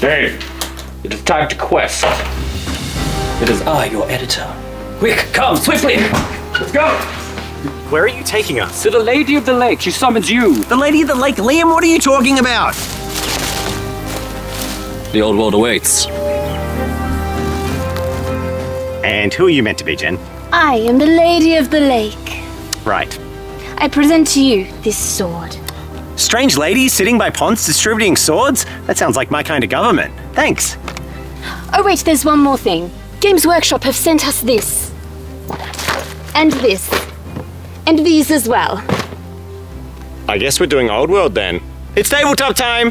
Hey, it is time to quest. It is I, your editor. Quick, come, swiftly! Let's go! Where are you taking us? To the Lady of the Lake, she summons you. The Lady of the Lake, Liam, what are you talking about? The old world awaits. And who are you meant to be, Jen? I am the Lady of the Lake. Right. I present to you this sword. Strange ladies sitting by ponds distributing swords? That sounds like my kind of government. Thanks. Oh, wait, there's one more thing. Games Workshop have sent us this. And this. And these as well. I guess we're doing Old World then. It's tabletop time!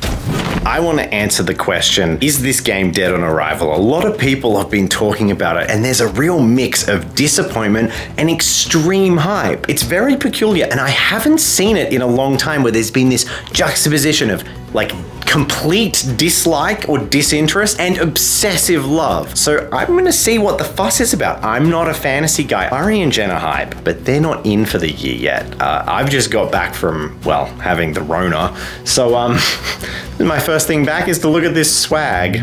I want to answer the question Is this game dead on arrival? A lot of people have been talking about it, and there's a real mix of disappointment and extreme hype. It's very peculiar, and I haven't seen it in a long time where there's been this juxtaposition of like complete dislike or disinterest and obsessive love. So I'm gonna see what the fuss is about. I'm not a fantasy guy. Ari and Jen are hype, but they're not in for the year yet. Uh, I've just got back from, well, having the Rona. So, um, my first thing back is to look at this swag.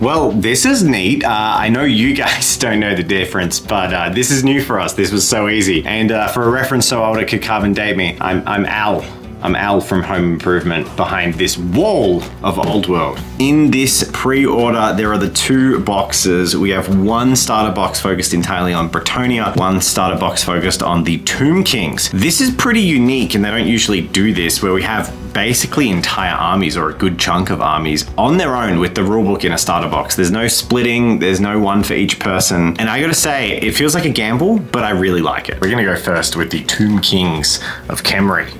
Well, this is neat. Uh, I know you guys don't know the difference, but uh, this is new for us. This was so easy. And uh, for a reference so old it could carbon date me, I'm, I'm Al. I'm Al from Home Improvement behind this wall of Old World. In this pre-order, there are the two boxes. We have one starter box focused entirely on Bretonnia, one starter box focused on the Tomb Kings. This is pretty unique and they don't usually do this where we have basically entire armies or a good chunk of armies on their own with the rulebook in a starter box. There's no splitting, there's no one for each person. And I gotta say, it feels like a gamble, but I really like it. We're gonna go first with the Tomb Kings of Khemri.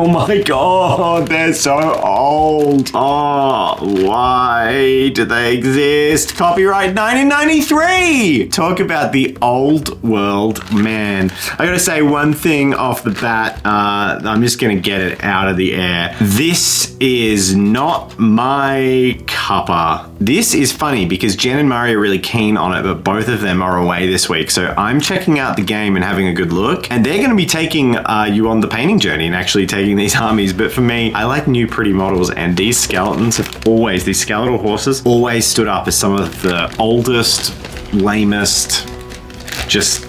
Oh my god, they're so old. Oh, why do they exist? Copyright 1993! Talk about the old world, man. I gotta say one thing off the bat. Uh, I'm just gonna get it out of the air. This is not my cuppa. This is funny because Jen and Murray are really keen on it, but both of them are away this week. So I'm checking out the game and having a good look. And they're gonna be taking uh, you on the painting journey and actually taking these armies. But for me, I like new pretty models and these skeletons have always, these skeletal horses always stood up as some of the oldest, lamest, just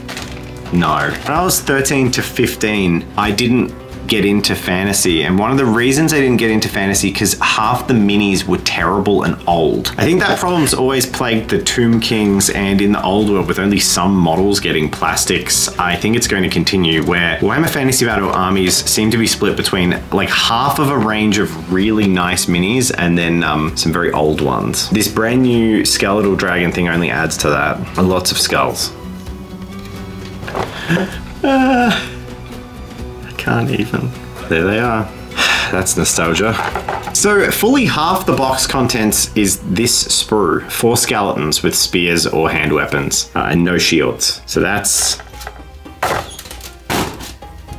no. When I was 13 to 15, I didn't get into fantasy. And one of the reasons I didn't get into fantasy because half the minis were terrible and old. I think that problem's always plagued the Tomb Kings and in the old world with only some models getting plastics. I think it's going to continue where Warhammer Fantasy Battle armies seem to be split between like half of a range of really nice minis and then um, some very old ones. This brand new skeletal dragon thing only adds to that. Lots of skulls. Uh, can't even. There they are. That's nostalgia. So fully half the box contents is this sprue. Four skeletons with spears or hand weapons uh, and no shields. So that's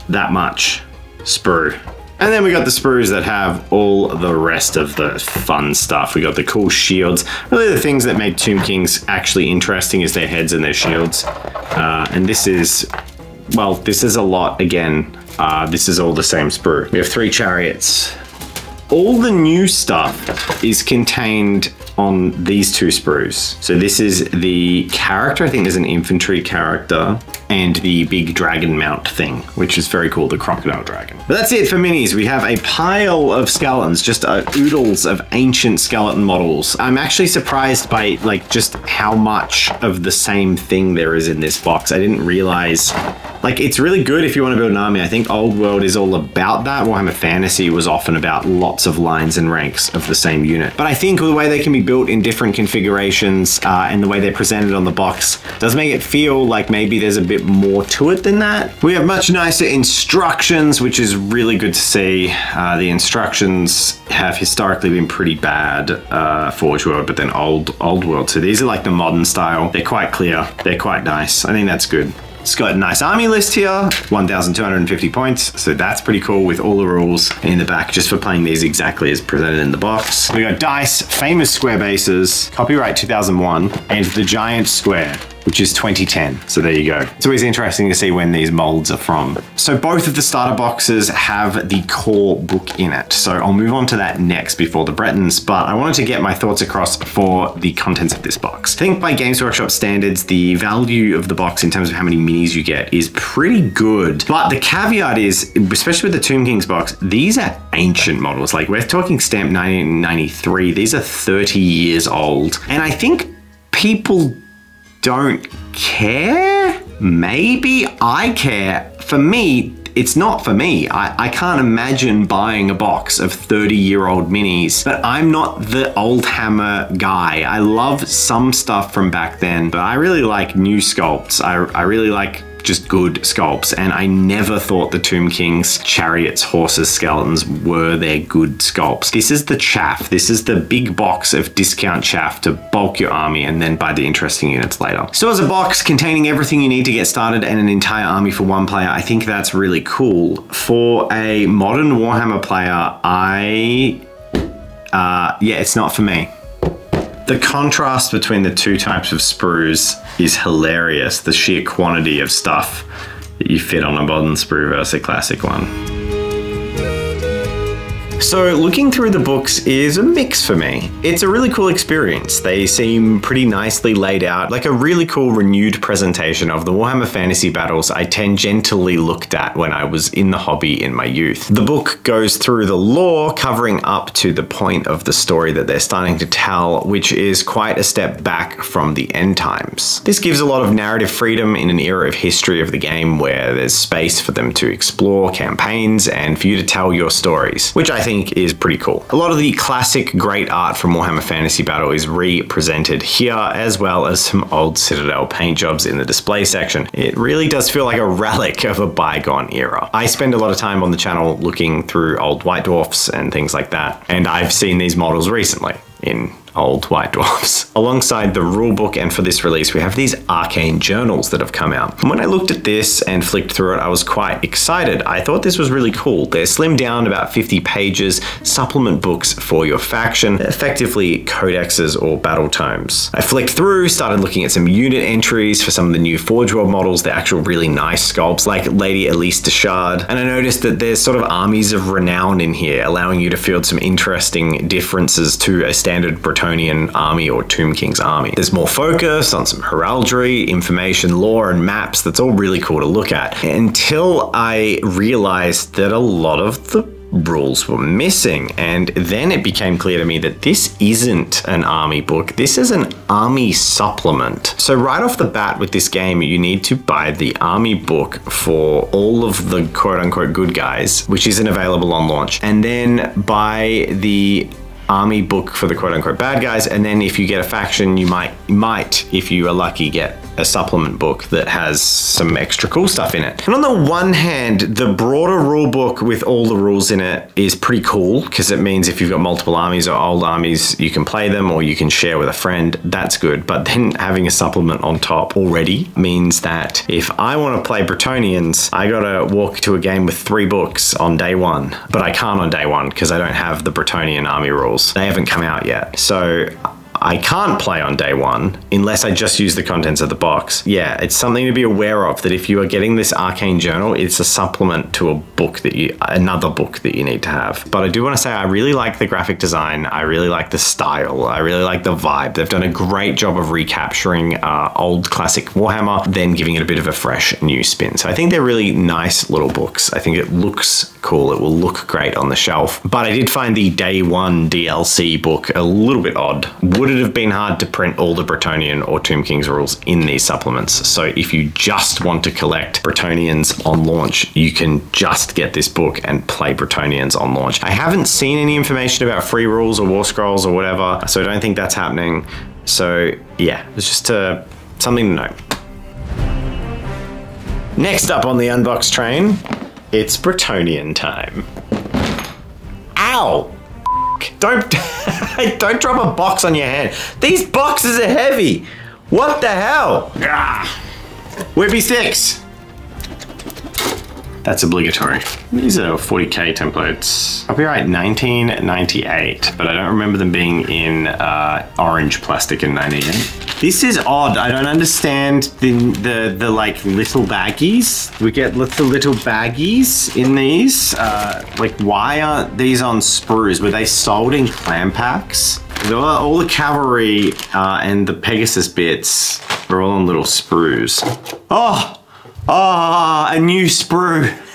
that much sprue. And then we got the sprues that have all the rest of the fun stuff. We got the cool shields. Really the things that make Tomb Kings actually interesting is their heads and their shields. Uh, and this is, well, this is a lot again. Uh, this is all the same sprue. We have three chariots. All the new stuff is contained on these two sprues. So this is the character. I think there's an infantry character and the big dragon mount thing, which is very cool, the crocodile dragon. But that's it for minis. We have a pile of skeletons, just uh, oodles of ancient skeleton models. I'm actually surprised by like just how much of the same thing there is in this box. I didn't realize, like it's really good if you want to build an army. I think Old World is all about that. Warhammer Fantasy was often about lots of lines and ranks of the same unit. But I think the way they can be built in different configurations uh, and the way they're presented on the box does make it feel like maybe there's a bit more to it than that. We have much nicer instructions, which is really good to see. Uh, the instructions have historically been pretty bad uh, Forge World, but then Old Old World. So these are like the modern style. They're quite clear. They're quite nice. I think that's good. It's got a nice army list here, 1,250 points, so that's pretty cool with all the rules in the back just for playing these exactly as presented in the box. We got dice, famous square bases, copyright 2001, and the giant square, which is 2010. So there you go. It's always interesting to see when these molds are from. So both of the starter boxes have the core book in it. So I'll move on to that next before the Bretons, but I wanted to get my thoughts across for the contents of this box. I think by Games Workshop standards, the value of the box in terms of how many minis you get is pretty good. But the caveat is, especially with the Tomb Kings box, these are ancient models. Like we're talking stamp 1993. These are 30 years old. And I think people don't care? Maybe I care. For me, it's not for me. I, I can't imagine buying a box of 30 year old minis, but I'm not the old hammer guy. I love some stuff from back then, but I really like new sculpts. I, I really like just good sculpts. And I never thought the Tomb Kings, chariots, horses, skeletons were their good sculpts. This is the chaff. This is the big box of discount chaff to bulk your army and then buy the interesting units later. So as a box containing everything you need to get started and an entire army for one player, I think that's really cool. For a modern Warhammer player, I, uh, yeah, it's not for me. The contrast between the two types of sprues is hilarious. The sheer quantity of stuff that you fit on a modern sprue versus a classic one. So looking through the books is a mix for me. It's a really cool experience. They seem pretty nicely laid out, like a really cool renewed presentation of the Warhammer Fantasy battles I tangentially looked at when I was in the hobby in my youth. The book goes through the lore, covering up to the point of the story that they're starting to tell, which is quite a step back from the end times. This gives a lot of narrative freedom in an era of history of the game where there's space for them to explore campaigns and for you to tell your stories, which I think think is pretty cool. A lot of the classic great art from Warhammer Fantasy Battle is represented here, as well as some old Citadel paint jobs in the display section. It really does feel like a relic of a bygone era. I spend a lot of time on the channel looking through old White Dwarfs and things like that, and I've seen these models recently in old white dwarfs. Alongside the rulebook and for this release, we have these arcane journals that have come out. And when I looked at this and flicked through it, I was quite excited. I thought this was really cool. They're slimmed down about 50 pages, supplement books for your faction, effectively codexes or battle tomes. I flicked through, started looking at some unit entries for some of the new Forge World models, the actual really nice sculpts like Lady Élisse Duchaard, and I noticed that there's sort of armies of renown in here, allowing you to field some interesting differences to a standard Bretonnian army or Tomb King's army. There's more focus on some heraldry, information, lore, and maps that's all really cool to look at. Until I realized that a lot of the rules were missing. And then it became clear to me that this isn't an army book, this is an army supplement. So, right off the bat with this game, you need to buy the army book for all of the quote unquote good guys, which isn't available on launch, and then buy the army book for the quote unquote bad guys. And then if you get a faction, you might, might, if you are lucky, get a supplement book that has some extra cool stuff in it. And on the one hand, the broader rule book with all the rules in it is pretty cool because it means if you've got multiple armies or old armies, you can play them or you can share with a friend. That's good. But then having a supplement on top already means that if I want to play Bretonnians, I gotta walk to a game with three books on day one. But I can't on day one because I don't have the Bretonnian army rules. They haven't come out yet. So I can't play on day one unless I just use the contents of the box. Yeah, it's something to be aware of that if you are getting this arcane journal, it's a supplement to a book that you, another book that you need to have. But I do want to say I really like the graphic design. I really like the style. I really like the vibe. They've done a great job of recapturing uh, old classic Warhammer, then giving it a bit of a fresh new spin. So I think they're really nice little books. I think it looks cool. It will look great on the shelf. But I did find the day one DLC book a little bit odd. Would it have been hard to print all the Bretonnian or Tomb King's rules in these supplements? So if you just want to collect Bretonnians on launch, you can just get this book and play Bretonnians on launch. I haven't seen any information about free rules or war scrolls or whatever, so I don't think that's happening. So yeah, it's just uh, something to note. Next up on the unbox train, it's Bretonnian time. Ow! Don't don't drop a box on your hand. These boxes are heavy. What the hell? Ah. Whippy six. That's obligatory. These are 40k templates. Copyright 1998, but I don't remember them being in uh, orange plastic in 98. This is odd. I don't understand the, the, the like little baggies. We get little, little baggies in these. Uh, like why aren't these on sprues? Were they sold in clam packs? All, the cavalry uh, and the Pegasus bits are all on little sprues. Oh, oh, a new sprue.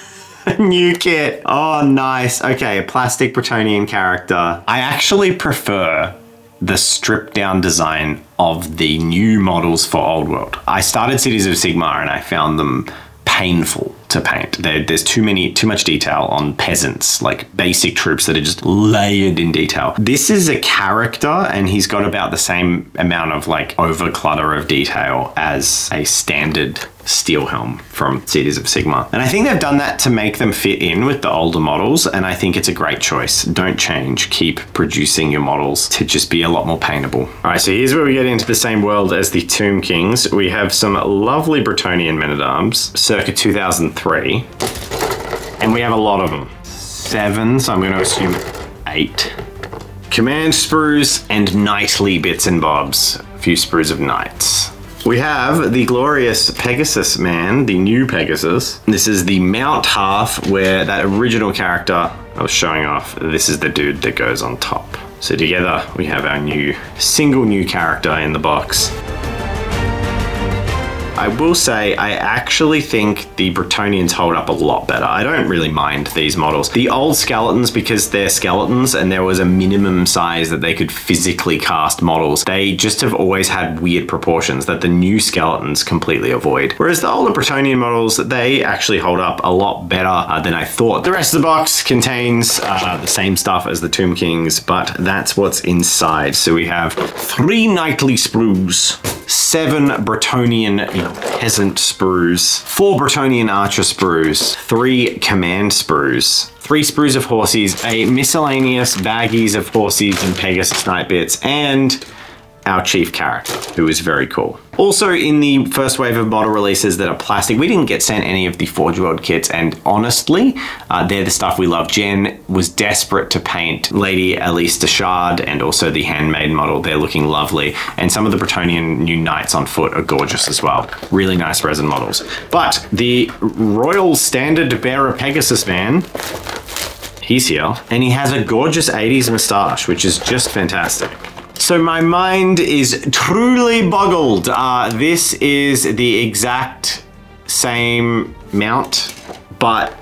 A new kit. Oh, nice. Okay, a plastic Bretonnian character. I actually prefer the stripped down design of the new models for Old World. I started Cities of Sigmar and I found them painful to paint. There, there's too many, too much detail on peasants, like basic troops that are just layered in detail. This is a character and he's got about the same amount of like over clutter of detail as a standard steel helm from Cities of Sigmar. And I think they've done that to make them fit in with the older models, and I think it's a great choice. Don't change. Keep producing your models to just be a lot more paintable. All right, so here's where we get into the same world as the Tomb Kings. We have some lovely Bretonnian men-at-arms, circa 2003, and we have a lot of them. Seven, so I'm going to assume eight. Command sprues and knightly bits and bobs. A few sprues of knights. We have the glorious Pegasus man, the new Pegasus. This is the mount half where that original character I was showing off, this is the dude that goes on top. So together we have our new single new character in the box. I will say, I actually think the Bretonnians hold up a lot better. I don't really mind these models. The old skeletons, because they're skeletons and there was a minimum size that they could physically cast models, they just have always had weird proportions that the new skeletons completely avoid. Whereas the older Bretonnian models, they actually hold up a lot better uh, than I thought. The rest of the box contains uh, the same stuff as the Tomb Kings, but that's what's inside. So we have three knightly sprues, seven Bretonnian peasant sprues, four Bretonnian archer sprues, three command sprues, three sprues of horses, a miscellaneous baggies of horses and Pegasus Knight bits, and our chief character, who is very cool. Also in the first wave of model releases that are plastic, we didn't get sent any of the Forge World kits, and honestly, uh, they're the stuff we love. Jen was desperate to paint Lady Élisse Duchaard and also the handmade model. They're looking lovely, and some of the Bretonnian new knights on foot are gorgeous as well. Really nice resin models. But the Royal Standard Bearer Pegasus man he's here and he has a gorgeous 80s moustache which is just fantastic so my mind is truly boggled. Uh, this is the exact same mount, but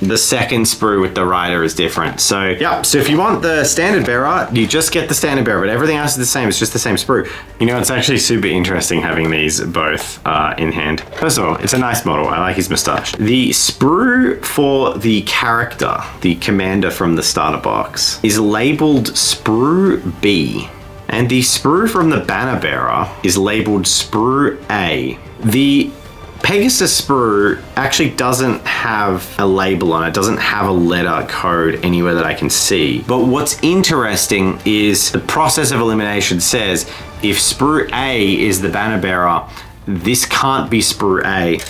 the second sprue with the rider is different. So yeah, so if you want the standard bearer, you just get the standard bearer, but everything else is the same. It's just the same sprue. You know, it's actually super interesting having these both uh, in hand. First of all, it's a nice model. I like his moustache. The sprue for the character, the commander from the starter box, is labeled sprue B. And the sprue from the banner bearer is labeled sprue A. The Pegasus sprue actually doesn't have a label on it, doesn't have a letter code anywhere that I can see. But what's interesting is the process of elimination says if sprue A is the banner bearer, this can't be sprue A.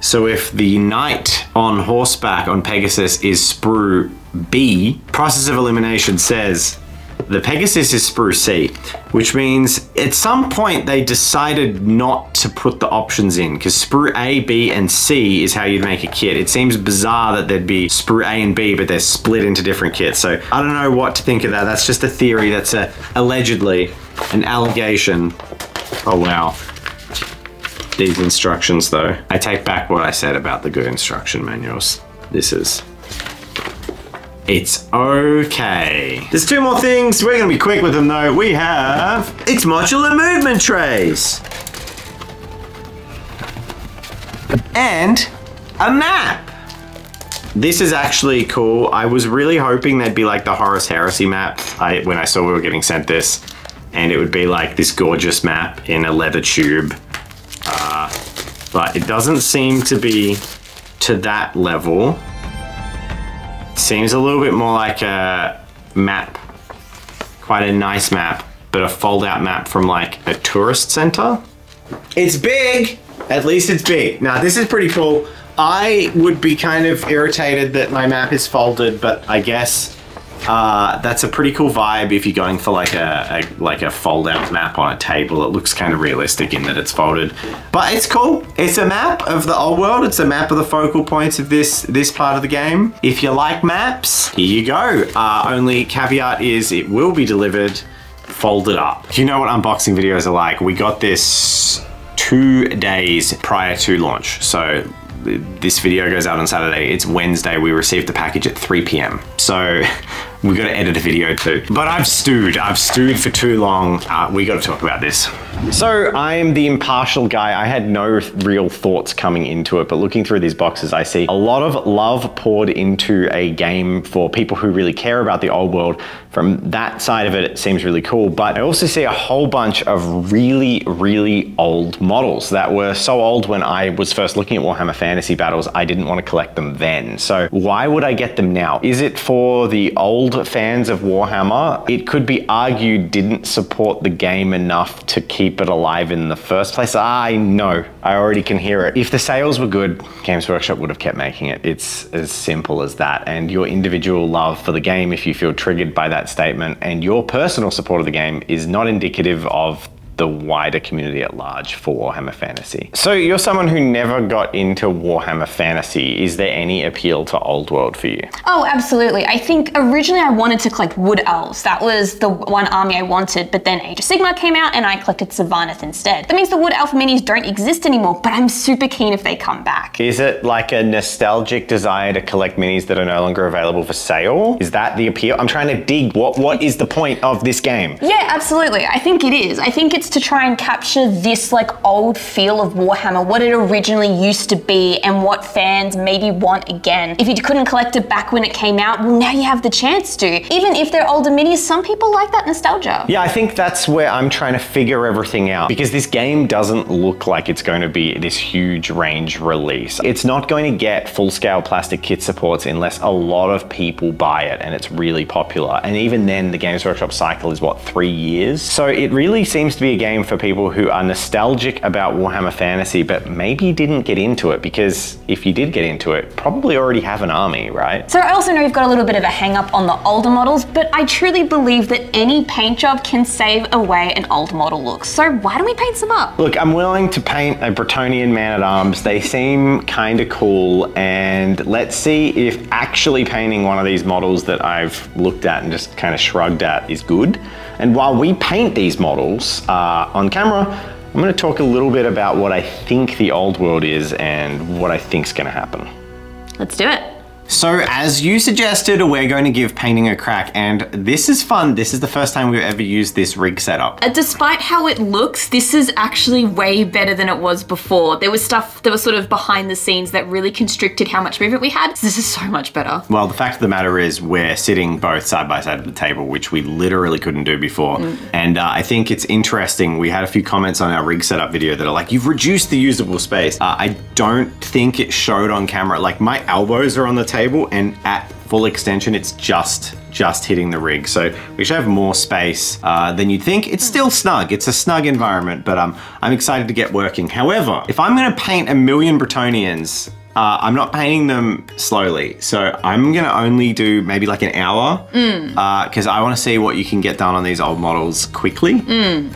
So if the knight on horseback on Pegasus is sprue B, process of elimination says the Pegasus is sprue C, which means at some point they decided not to put the options in because sprue A, B, and C is how you'd make a kit. It seems bizarre that there'd be sprue A and B, but they're split into different kits. So I don't know what to think of that. That's just a theory. That's a allegedly an allegation. Oh wow. These instructions though. I take back what I said about the good instruction manuals. This is it's okay. There's two more things. We're gonna be quick with them though. We have, it's modular movement trays. And a map. This is actually cool. I was really hoping they'd be like the Horus Heresy map I, when I saw we were getting sent this. And it would be like this gorgeous map in a leather tube. Uh, but it doesn't seem to be to that level. Seems a little bit more like a map. Quite a nice map, but a fold out map from like a tourist center. It's big! At least it's big. Now this is pretty cool. I would be kind of irritated that my map is folded, but I guess uh, that's a pretty cool vibe if you're going for like a, a like a fold out map on a table. It looks kind of realistic in that it's folded, but it's cool. It's a map of the old world. It's a map of the focal points of this this part of the game. If you like maps, here you go. Uh, only caveat is it will be delivered folded up. You know what unboxing videos are like. We got this two days prior to launch. So this video goes out on Saturday. It's Wednesday. We received the package at 3 p.m. So we got to edit a video too. But I've stewed. I've stewed for too long. Uh, we got to talk about this. So I am the impartial guy. I had no real thoughts coming into it, but looking through these boxes, I see a lot of love poured into a game for people who really care about the old world. From that side of it, it seems really cool. But I also see a whole bunch of really, really old models that were so old when I was first looking at Warhammer Fantasy Battles, I didn't want to collect them then. So why would I get them now? Is it for the old fans of Warhammer? It could be argued didn't support the game enough to keep it alive in the first place? I know, I already can hear it. If the sales were good, Games Workshop would have kept making it. It's as simple as that. And your individual love for the game, if you feel triggered by that statement, and your personal support of the game is not indicative of the wider community at large for Warhammer Fantasy. So you're someone who never got into Warhammer Fantasy. Is there any appeal to Old World for you? Oh, absolutely. I think originally I wanted to collect Wood Elves. That was the one army I wanted, but then Age of Sigmar came out and I collected Sylvaneth instead. That means the Wood Elf minis don't exist anymore, but I'm super keen if they come back. Is it like a nostalgic desire to collect minis that are no longer available for sale? Is that the appeal? I'm trying to dig what what is the point of this game? Yeah, absolutely. I think it is. I think it's to try and capture this like old feel of Warhammer, what it originally used to be and what fans maybe want again. If you couldn't collect it back when it came out, well now you have the chance to. Even if they're older minis, some people like that nostalgia. Yeah, I think that's where I'm trying to figure everything out because this game doesn't look like it's going to be this huge range release. It's not going to get full scale plastic kit supports unless a lot of people buy it and it's really popular. And even then the Games Workshop cycle is what, three years? So it really seems to be a game for people who are nostalgic about Warhammer Fantasy, but maybe didn't get into it because if you did get into it, probably already have an army, right? So I also know you've got a little bit of a hang up on the older models, but I truly believe that any paint job can save away an old model look. So why don't we paint some up? Look, I'm willing to paint a Bretonnian man-at-arms. They seem kind of cool, and let's see if actually painting one of these models that I've looked at and just kind of shrugged at is good. And while we paint these models uh, Uh, on camera, I'm gonna talk a little bit about what I think the old world is and what I think's gonna happen. Let's do it. So as you suggested, we're going to give painting a crack and this is fun. This is the first time we've ever used this rig setup. Uh, despite how it looks, this is actually way better than it was before. There was stuff that was sort of behind the scenes that really constricted how much movement we had. This is so much better. Well, the fact of the matter is we're sitting both side by side of the table, which we literally couldn't do before. Mm. And uh, I think it's interesting. We had a few comments on our rig setup video that are like, you've reduced the usable space. Uh, I don't think it showed on camera. Like my elbows are on the table table and at full extension it's just just hitting the rig. So we should have more space uh, than you'd think. It's still snug. It's a snug environment but um, I'm excited to get working. However if I'm gonna paint a million Bretonnians uh, I'm not painting them slowly, so I'm gonna only do maybe like an hour because uh, I want to see what you can get done on these old models quickly.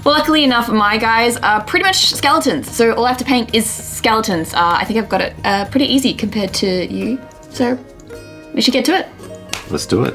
Well, luckily enough, my guys are pretty much skeletons, so all I have to paint is skeletons. Uh, I think I've got it uh, pretty easy compared to you, so we should get to it. Let's do it.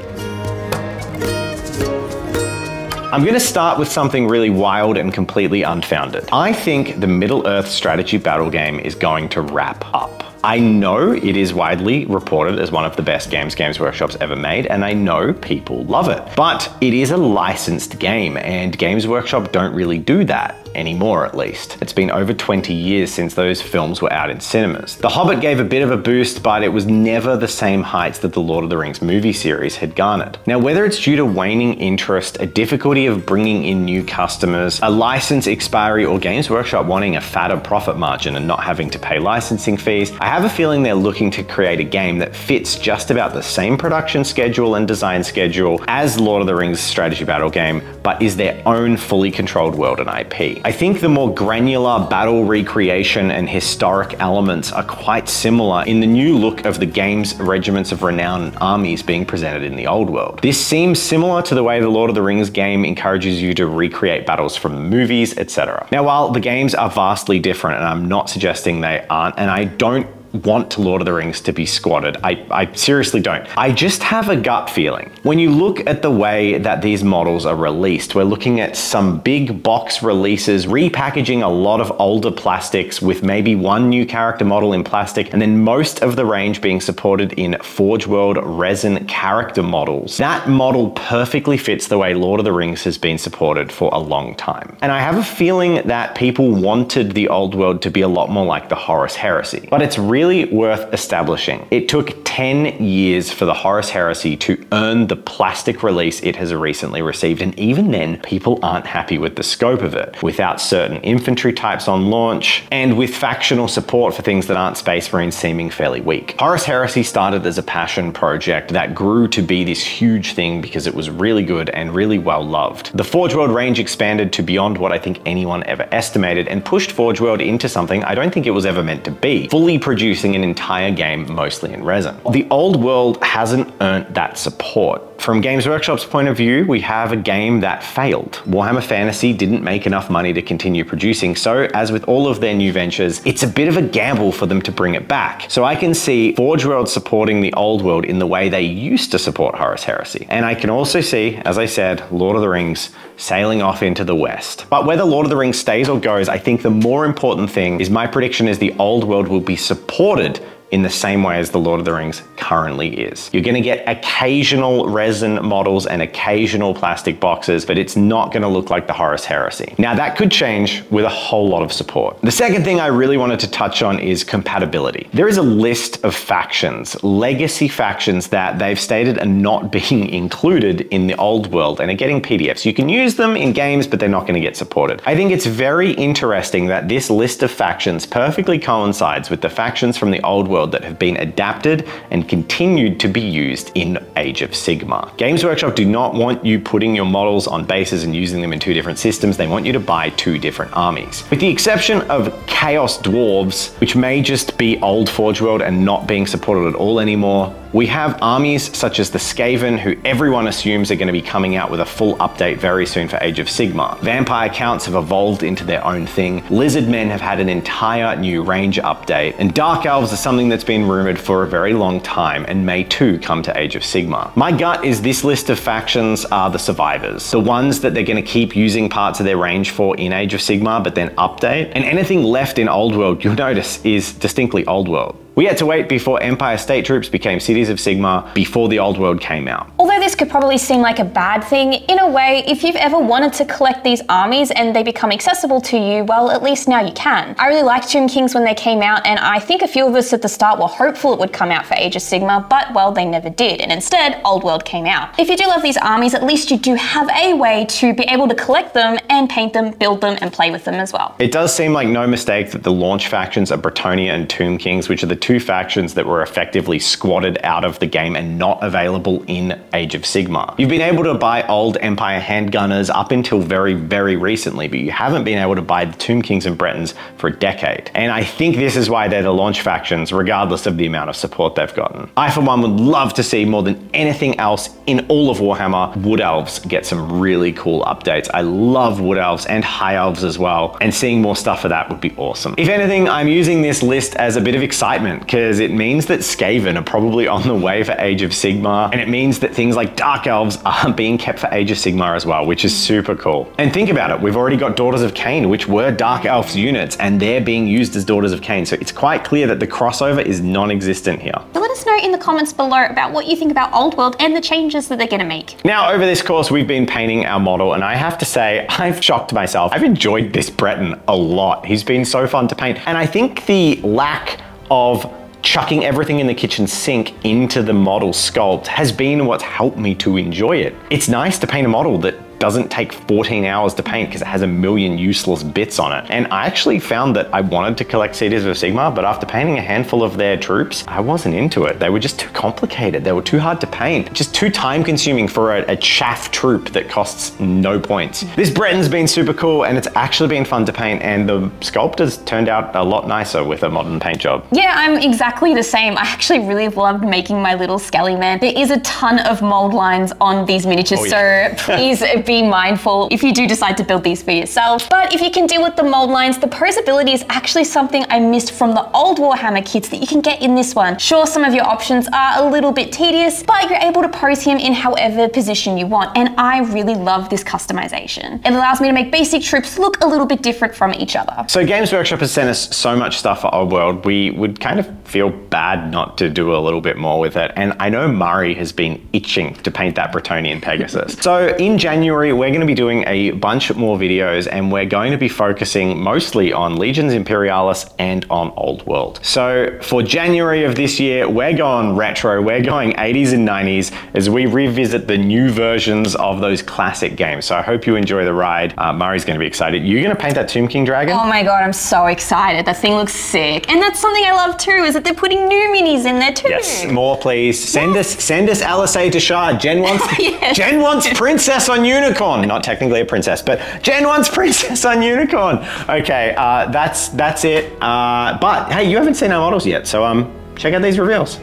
I'm going to start with something really wild and completely unfounded. I think the Middle Earth strategy battle game is going to wrap up. I know it is widely reported as one of the best games Games Workshop's ever made, and I know people love it. But it is a licensed game, and Games Workshop don't really do that anymore at least. It's been over 20 years since those films were out in cinemas. The Hobbit gave a bit of a boost, but it was never the same heights that the Lord of the Rings movie series had garnered. Now, whether it's due to waning interest, a difficulty of bringing in new customers, a license expiry, or Games Workshop wanting a fatter profit margin and not having to pay licensing fees, I have a feeling they're looking to create a game that fits just about the same production schedule and design schedule as Lord of the Rings strategy battle game, but is their own fully controlled world and IP. I think the more granular battle recreation and historic elements are quite similar in the new look of the game's regiments of renown armies being presented in the old world. This seems similar to the way the Lord of the Rings game encourages you to recreate battles from the movies, etc. Now, while the games are vastly different, and I'm not suggesting they aren't, and I don't want Lord of the Rings to be squatted. I, I seriously don't. I just have a gut feeling. When you look at the way that these models are released, we're looking at some big box releases, repackaging a lot of older plastics with maybe one new character model in plastic, and then most of the range being supported in Forge World resin character models. That model perfectly fits the way Lord of the Rings has been supported for a long time. And I have a feeling that people wanted the old world to be a lot more like the Horus Heresy. But it's really really worth establishing. It took 10 years for the Horus Heresy to earn the plastic release it has recently received, and even then, people aren't happy with the scope of it. Without certain infantry types on launch, and with factional support for things that aren't Space Marines seeming fairly weak. Horus Heresy started as a passion project that grew to be this huge thing because it was really good and really well loved. The Forge World range expanded to beyond what I think anyone ever estimated and pushed Forge World into something I don't think it was ever meant to be. Fully produced producing an entire game mostly in resin. The old world hasn't earned that support. From Games Workshop's point of view, we have a game that failed. Warhammer Fantasy didn't make enough money to continue producing, so as with all of their new ventures, it's a bit of a gamble for them to bring it back. So I can see Forge World supporting the old world in the way they used to support Horus Heresy. And I can also see, as I said, Lord of the Rings sailing off into the west. But whether Lord of the Rings stays or goes, I think the more important thing is my prediction is the old world will be supported in the same way as the Lord of the Rings currently is. You're gonna get occasional resin models and occasional plastic boxes, but it's not gonna look like the Horus Heresy. Now that could change with a whole lot of support. The second thing I really wanted to touch on is compatibility. There is a list of factions, legacy factions that they've stated are not being included in the old world and are getting PDFs. You can use them in games, but they're not gonna get supported. I think it's very interesting that this list of factions perfectly coincides with the factions from the old world world that have been adapted and continued to be used in Age of Sigmar. Games Workshop do not want you putting your models on bases and using them in two different systems. They want you to buy two different armies. With the exception of Chaos Dwarves, which may just be old Forge World and not being supported at all anymore, we have armies such as the Skaven, who everyone assumes are going to be coming out with a full update very soon for Age of Sigmar. Vampire counts have evolved into their own thing. Lizard men have had an entire new range update. And Dark Elves are something that's been rumored for a very long time and may too come to Age of Sigmar. My gut is this list of factions are the survivors. The ones that they're going to keep using parts of their range for in Age of Sigmar, but then update. And anything left in Old World, you'll notice, is distinctly Old World. We had to wait before Empire State Troops became Cities of Sigmar, before the Old World came out. Although this could probably seem like a bad thing, in a way, if you've ever wanted to collect these armies and they become accessible to you, well, at least now you can. I really liked Tomb Kings when they came out, and I think a few of us at the start were hopeful it would come out for Age of Sigmar, but well, they never did, and instead, Old World came out. If you do love these armies, at least you do have a way to be able to collect them and paint them, build them, and play with them as well. It does seem like no mistake that the launch factions are Bretonnia and Tomb Kings, which are the two factions that were effectively squatted out of the game and not available in Age of Sigmar. You've been able to buy old Empire handgunners up until very, very recently, but you haven't been able to buy the Tomb Kings and Bretons for a decade. And I think this is why they're the launch factions, regardless of the amount of support they've gotten. I, for one, would love to see more than anything else in all of Warhammer, Wood Elves get some really cool updates. I love Wood Elves and High Elves as well, and seeing more stuff for that would be awesome. If anything, I'm using this list as a bit of excitement because it means that Skaven are probably on the way for Age of Sigmar, and it means that things like Dark Elves are being kept for Age of Sigmar as well, which is super cool. And think about it, we've already got Daughters of Khaine, which were Dark Elves units, and they're being used as Daughters of Khaine, so it's quite clear that the crossover is non-existent here. So let us know in the comments below about what you think about Old World and the changes that they're gonna make. Now, over this course, we've been painting our model, and I have to say, I've shocked myself. I've enjoyed this Breton a lot. He's been so fun to paint, and I think the lack of chucking everything in the kitchen sink into the model sculpt has been what's helped me to enjoy it. It's nice to paint a model that doesn't take 14 hours to paint because it has a million useless bits on it. And I actually found that I wanted to collect Cities of Sigmar, but after painting a handful of their troops, I wasn't into it. They were just too complicated. They were too hard to paint, just too time consuming for a, a chaff troop that costs no points. This Breton's been super cool and it's actually been fun to paint and the sculptors turned out a lot nicer with a modern paint job. Yeah, I'm exactly the same. I actually really loved making my little Skelly man. There is a ton of mold lines on these miniatures, Oh, yeah. so please be mindful if you do decide to build these for yourself. But if you can deal with the mold lines, the posability is actually something I missed from the old Warhammer kits that you can get in this one. Sure, some of your options are a little bit tedious, but you're able to pose him in however position you want. And I really love this customization. It allows me to make basic troops look a little bit different from each other. So Games Workshop has sent us so much stuff for Old World, we would kind of feel bad not to do a little bit more with it. And I know Murray has been itching to paint that Bretonnian Pegasus. so in January, we're going to be doing a bunch more videos and we're going to be focusing mostly on Legions Imperialis and on Old World. So for January of this year, we're going retro, we're going 80s and 90s as we revisit the new versions of those classic games. So I hope you enjoy the ride. Uh, Murray's going to be excited. You're going to paint that Tomb King dragon? Oh my god, I'm so excited. That thing looks sick. And that's something I love too, is that they're putting new minis in there too. Yes, more please. Send us send us Alice to Shah. Jen wants Yes. Jen wants Princess on Unicorn. Not technically a princess, but Jen wants Princess on Unicorn. Okay, uh, that's that's it. Uh, but hey, you haven't seen our models yet, so um, check out these reveals.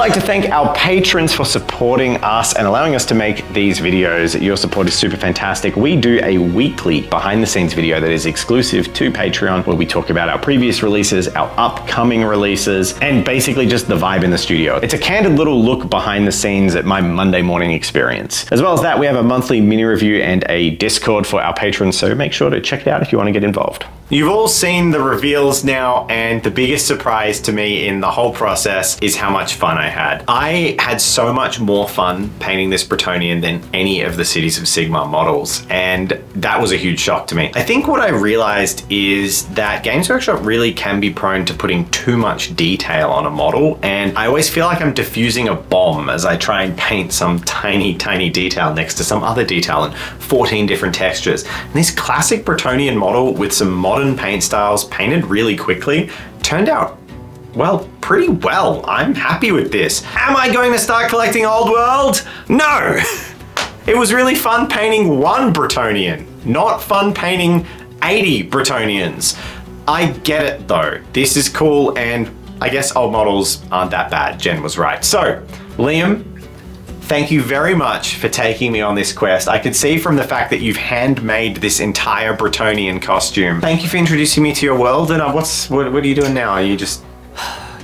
Like to thank our patrons for supporting us and allowing us to make these videos. Your support is super fantastic. We do a weekly behind the scenes video that is exclusive to Patreon where we talk about our previous releases, our upcoming releases, and basically just the vibe in the studio. It's a candid little look behind the scenes at my Monday morning experience. As well as that, we have a monthly mini review and a Discord for our patrons, so make sure to check it out if you want to get involved. You've all seen the reveals now, and the biggest surprise to me in the whole process is how much fun I had. I had so much more fun painting this Bretonnian than any of the Cities of Sigmar models, and that was a huge shock to me. I think what I realized is that Games Workshop really can be prone to putting too much detail on a model, and I always feel like I'm diffusing a bomb as I try and paint some tiny, tiny detail next to some other detail and 14 different textures. And this classic Bretonnian model with some modern paint styles painted really quickly turned out well, pretty well. I'm happy with this. Am I going to start collecting Old World? No! It was really fun painting one Bretonnian, not fun painting 80 Bretonnians. I get it though. This is cool and I guess old models aren't that bad. Jen was right. So, Liam, Thank you very much for taking me on this quest. I could see from the fact that you've handmade this entire Bretonnian costume. Thank you for introducing me to your world. And uh, what's what, what are you doing now? Are you just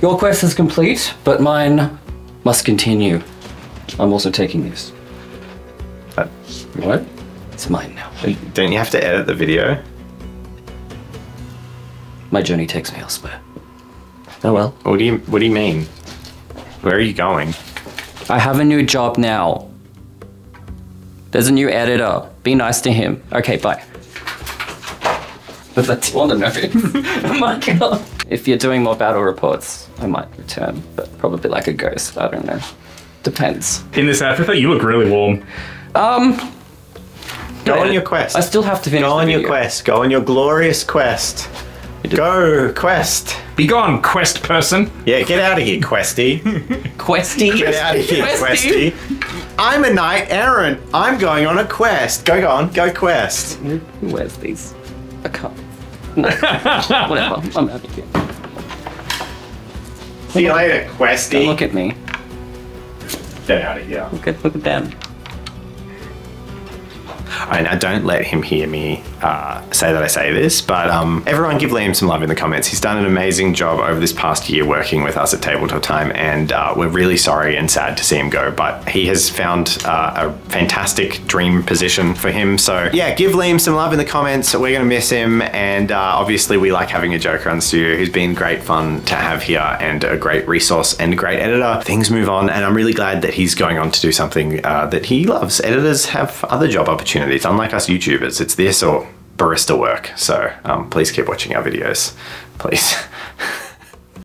Your quest is complete, but mine must continue. I'm also taking this. uh, What? It's mine now. don't you have to edit the video? My journey takes me elsewhere. Oh well. What do you What do you mean? Where are you going? I have a new job now. There's a new editor. Be nice to him. Okay, bye. But that's all I know. oh my god. If you're doing more battle reports, I might return, but probably like a ghost. I don't know. Depends. In this outfit, you look really warm. Um, Go on your quest. I still have to finish. Go on the your video. quest. Go on your glorious quest. Go quest. Be gone, quest person. Yeah, get out of here, questy. Questy. Get out of here, Questy. questy. I'm a knight errant. I'm going on a quest. Go, go on. Go quest. Who wears these? I can't. No. Whatever. I'm happy here. See you later, questy. Don't look at me. Get out of here. Look at, look at them. Alright, now don't let him hear me uh, say that I say this, but um, everyone give Liam some love in the comments. He's done an amazing job over this past year working with us at Tabletop Time, and uh, we're really sorry and sad to see him go. But he has found uh, a fantastic dream position for him. So yeah, give Liam some love in the comments. We're gonna miss him, and uh, obviously we like having a Joker on the studio who's been great fun to have here and a great resource and a great editor. Things move on, and I'm really glad that he's going on to do something uh, that he loves. Editors have other job opportunities, unlike us YouTubers. It's this or barista work. So um, please keep watching our videos, please.